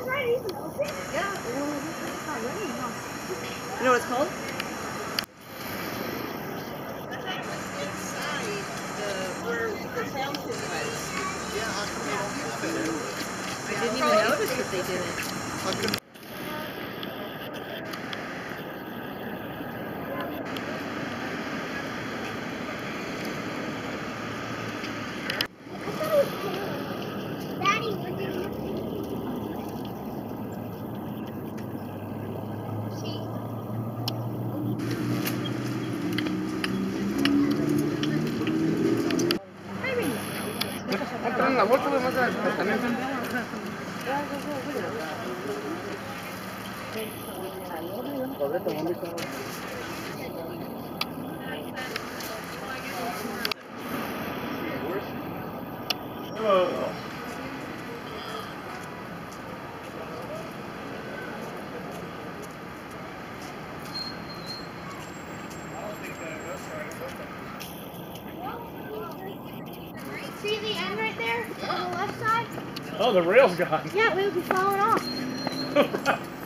You know what it's called? I didn't even notice that they did it. на горку вымазали, постамент. Hello. See the end right there on the left side? Oh, the rail's gone. Yeah, we would be falling off.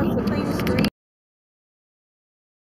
I the clean street?